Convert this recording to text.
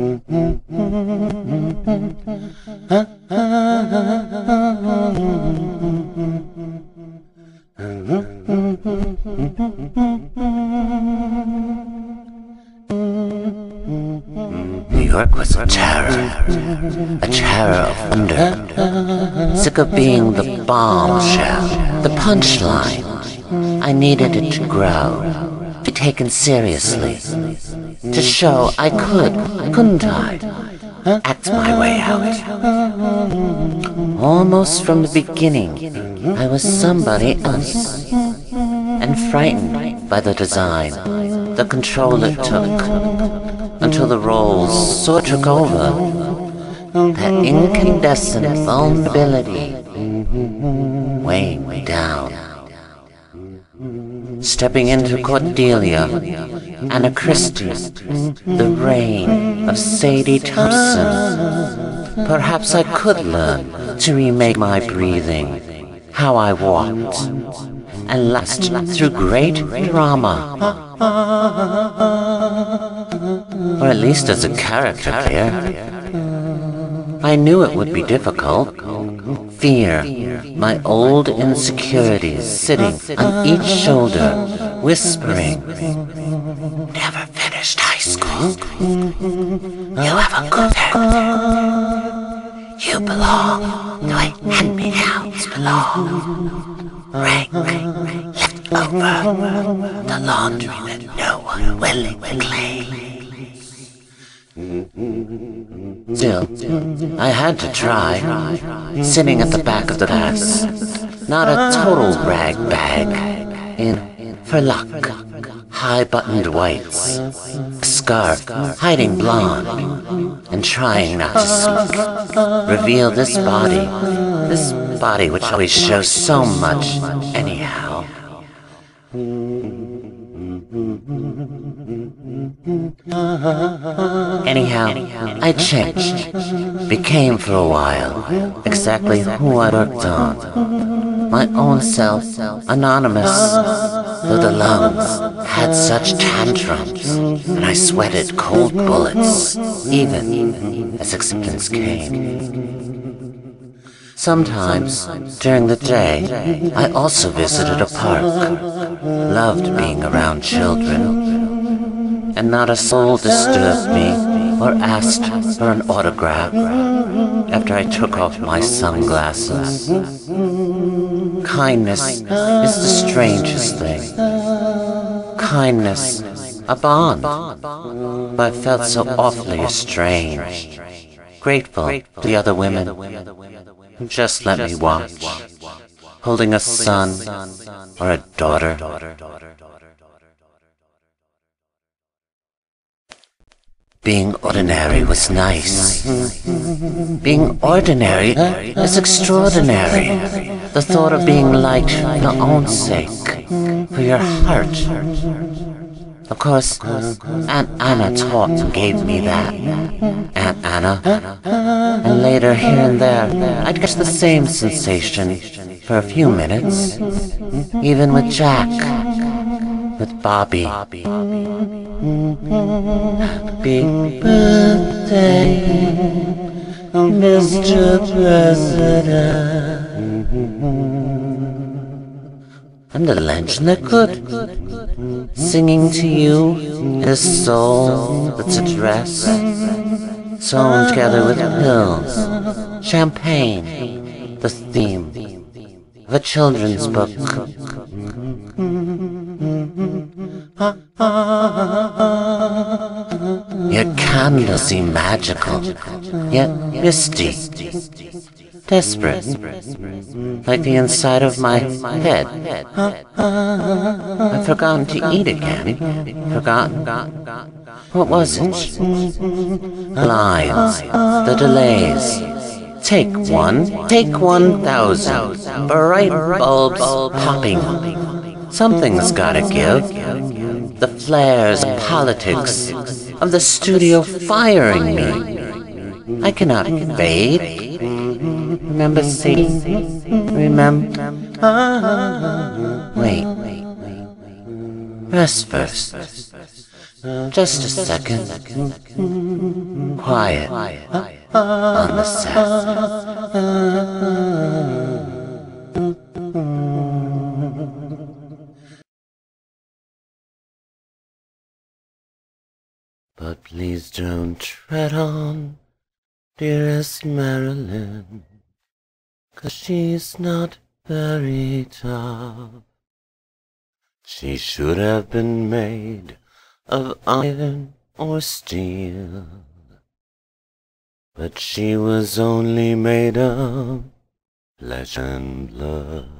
Mm-hmm. New York was a terror, a terror of wonder. Sick of being the bombshell, the punchline. I needed it to grow, be taken seriously, to show I could, couldn't I? Act my way out. Almost from the beginning, I was somebody else, and frightened by the design, the control it took, until the roles so took over. That incandescent vulnerability weighing down. Stepping into Cordelia, Anna Christie, the Rain of Sadie Thompson. Perhaps I could learn to remake my breathing, how I walked, and last through great drama. Or at least as a character here. I knew it would be difficult. Fear, my old insecurities sitting on each shoulder, whispering, Never finished high school. You have a good head. You belong the way hand-me-downs belong. Rank, left over, the laundry that no one willingly. Still, I had to try. Sitting at the back of the class. Not a total rag bag. In, for luck, high buttoned whites. Scarf, hiding blonde. And trying not to. Reveal this body. This body which always shows so much, anyhow. Anyhow, I changed. Became for a while exactly who I worked on. My own self, anonymous, though the lungs had such tantrums, and I sweated cold bullets, even as acceptance came. Sometimes, during the day, I also visited a park. Loved being around children. And not a soul disturbed me or asked for an autograph after I took off my sunglasses. Kindness is the strangest thing. Kindness, a bond. But I felt so awfully estranged. Grateful to the other women who just let me watch, holding a son or a daughter. Being ordinary was nice. Being ordinary is extraordinary. The thought of being liked for your own sake, for your heart. Of course, Aunt Anna taught and gave me that. Aunt Anna. And later, here and there, I'd get the same sensation for a few minutes. Even with Jack. With Bobby. Happy birthday, Mr. President. I'm the legend that could. Singing to you a soul that's a dress, sewn together with pills, champagne, the theme of a children's book. Your candles seem magical, yet misty, desperate, like the inside of my head. I've forgotten to eat again. Forgotten. What was it? Lines, the delays. Take one, take one thousand. Bright bulbs popping. Something's gotta give. The flares, politics of the studio firing me. I cannot fade. Remember, see? Remember? Wait. Rest first. Just a second. Quiet on the set. Please don't tread on, dearest Marilyn, 'cause she's not very tough. She should have been made of iron or steel, but she was only made of flesh and blood.